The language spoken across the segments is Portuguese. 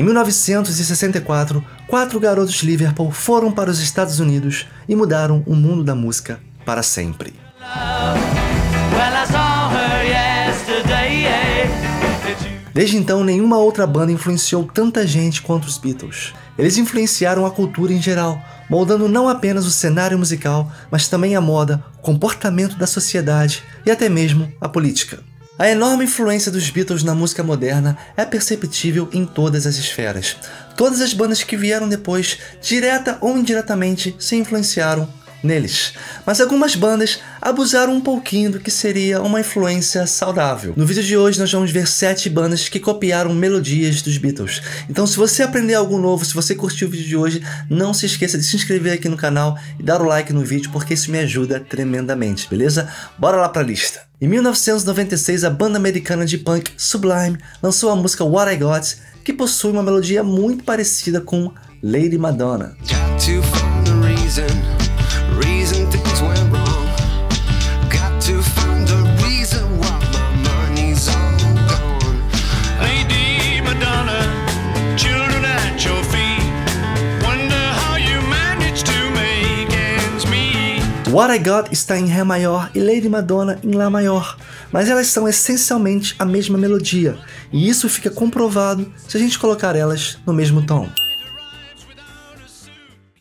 Em 1964, quatro garotos de Liverpool foram para os Estados Unidos e mudaram o mundo da música para sempre. Desde então, nenhuma outra banda influenciou tanta gente quanto os Beatles. Eles influenciaram a cultura em geral, moldando não apenas o cenário musical, mas também a moda, o comportamento da sociedade e até mesmo a política. A enorme influência dos Beatles na música moderna é perceptível em todas as esferas. Todas as bandas que vieram depois, direta ou indiretamente, se influenciaram neles. Mas algumas bandas abusaram um pouquinho do que seria uma influência saudável. No vídeo de hoje nós vamos ver sete bandas que copiaram melodias dos Beatles. Então se você aprender algo novo, se você curtiu o vídeo de hoje, não se esqueça de se inscrever aqui no canal e dar o like no vídeo porque isso me ajuda tremendamente, beleza? Bora lá pra lista! Em 1996, a banda americana de punk Sublime lançou a música What I Got, que possui uma melodia muito parecida com Lady Madonna. What I Got está em Ré maior e Lady Madonna em Lá maior, mas elas são essencialmente a mesma melodia, e isso fica comprovado se a gente colocar elas no mesmo tom.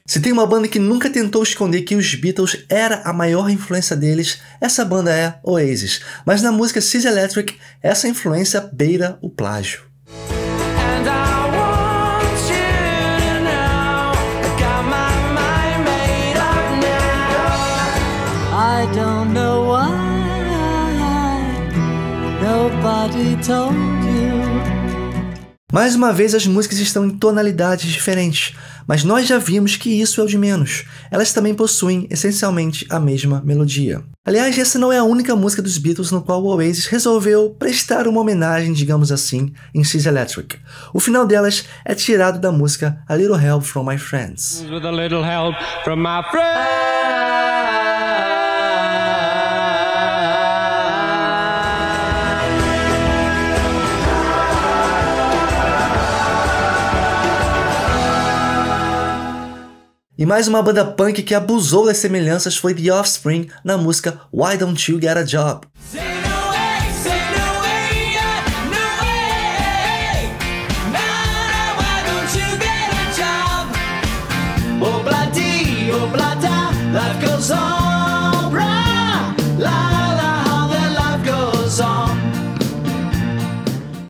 Se tem uma banda que nunca tentou esconder que os Beatles era a maior influência deles, essa banda é Oasis, mas na música Sis Electric essa influência beira o plágio. Nobody told you. Mais uma vez, as músicas estão em tonalidades diferentes, mas nós já vimos que isso é o de menos. Elas também possuem essencialmente a mesma melodia. Aliás, essa não é a única música dos Beatles no qual o Oasis resolveu prestar uma homenagem, digamos assim, em She's Electric. O final delas é tirado da música A Little Help From My Friends. E mais uma banda punk que abusou das semelhanças foi The Offspring na música Why Don't You Get a Job.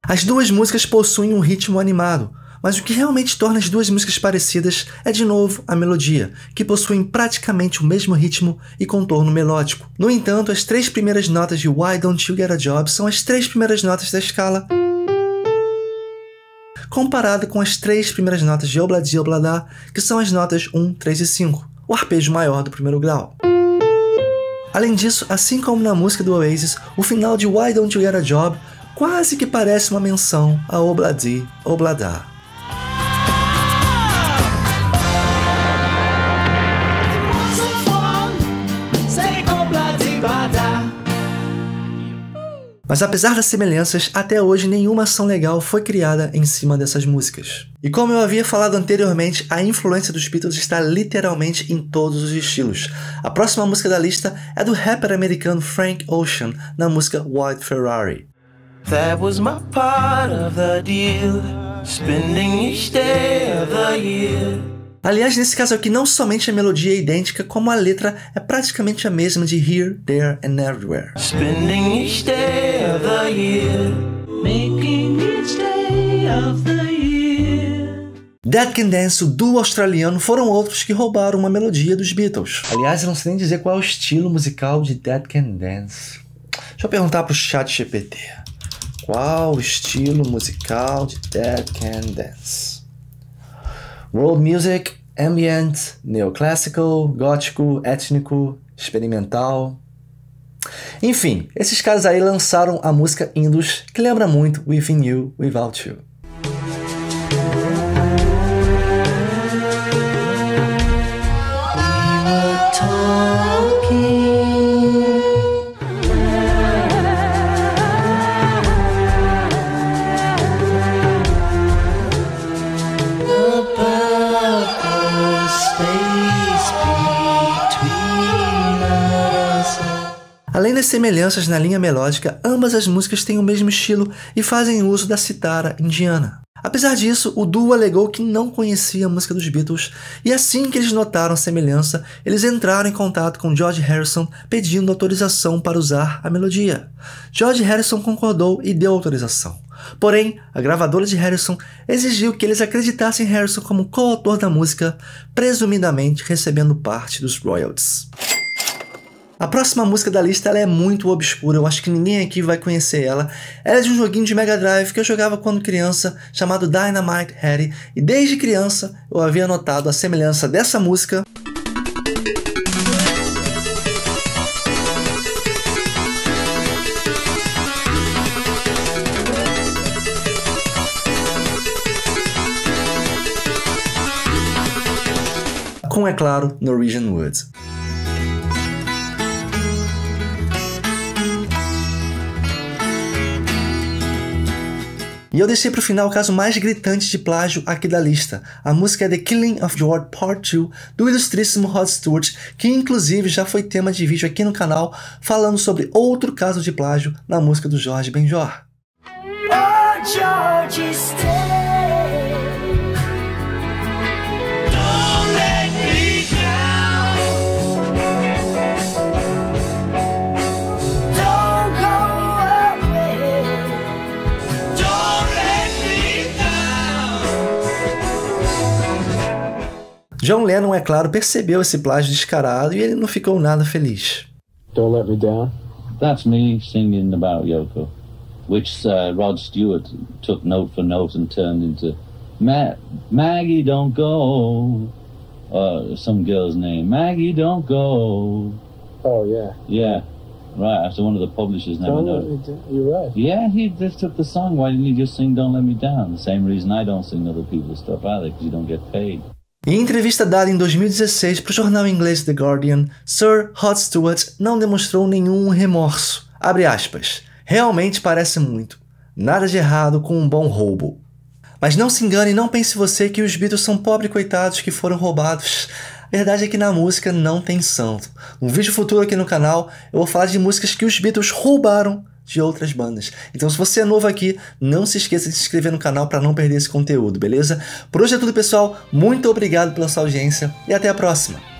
As duas músicas possuem um ritmo animado, mas o que realmente torna as duas músicas parecidas é de novo a melodia, que possuem praticamente o mesmo ritmo e contorno melódico. No entanto, as três primeiras notas de Why Don't You Get a Job são as três primeiras notas da escala comparada com as três primeiras notas de Obladi Obladá, que são as notas 1, 3 e 5, o arpejo maior do primeiro grau. Além disso, assim como na música do Oasis, o final de Why Don't You Get a Job quase que parece uma menção a Obladi Obladá. Mas apesar das semelhanças, até hoje nenhuma ação legal foi criada em cima dessas músicas. E como eu havia falado anteriormente, a influência dos Beatles está literalmente em todos os estilos. A próxima música da lista é do rapper americano Frank Ocean, na música White Ferrari. That was my part of the deal, spending each day of the year. Aliás, nesse caso aqui, não somente a melodia é idêntica, como a letra é praticamente a mesma de Here, There and Everywhere. Spending each day Dead Can Dance, o duo australiano, foram outros que roubaram uma melodia dos Beatles. Aliás, eu não sei nem dizer qual é o estilo musical de Dead Can Dance. Deixa eu perguntar pro chat GPT. Qual o estilo musical de Dead Can Dance? World music, ambient, neoclássico, gótico, étnico, experimental. Enfim, esses caras aí lançaram a música Indus, que lembra muito Within You, Without You. Semelhanças na linha melódica, ambas as músicas têm o mesmo estilo e fazem uso da citara indiana. Apesar disso, o duo alegou que não conhecia a música dos Beatles e assim que eles notaram a semelhança, eles entraram em contato com George Harrison pedindo autorização para usar a melodia. George Harrison concordou e deu autorização. Porém, a gravadora de Harrison exigiu que eles acreditassem Harrison como coautor da música, presumidamente recebendo parte dos royalties. A próxima música da lista ela é muito obscura, eu acho que ninguém aqui vai conhecer ela. Ela é de um joguinho de Mega Drive que eu jogava quando criança, chamado Dynamite Harry, e desde criança eu havia notado a semelhança dessa música com, é claro, Norwegian Wood. E eu deixei para o final o caso mais gritante de plágio aqui da lista. A música é The Killing of George Part 2, do ilustríssimo Rod Stewart, que inclusive já foi tema de vídeo aqui no canal, falando sobre outro caso de plágio na música do Jorge Benjor. Oh, George, John Lennon, é claro, percebeu esse plágio descarado e ele não ficou nada feliz. Don't Let Me Down. That's me singing about Yoko, which uh, Rod Stewart took note for note and turned into Ma Maggie, don't go. Uh, some girl's name. Maggie, don't go. Oh yeah. Yeah. Right, after one of the publishers never know. You're right. Yeah, he just took the song. Why didn't he just sing Don't Let Me Down? The same reason I don't sing other people's stuff either, because you don't get paid. Em entrevista dada em 2016 para o jornal inglês The Guardian, Sir Rod Stewart não demonstrou nenhum remorso. Abre aspas. Realmente parece muito. Nada de errado com um bom roubo. Mas não se engane, não pense você que os Beatles são pobres coitados que foram roubados. A verdade é que na música não tem santo. No vídeo futuro aqui no canal, eu vou falar de músicas que os Beatles roubaram de outras bandas. Então, se você é novo aqui, não se esqueça de se inscrever no canal para não perder esse conteúdo, beleza? Por hoje é tudo, pessoal. Muito obrigado pela sua audiência e até a próxima.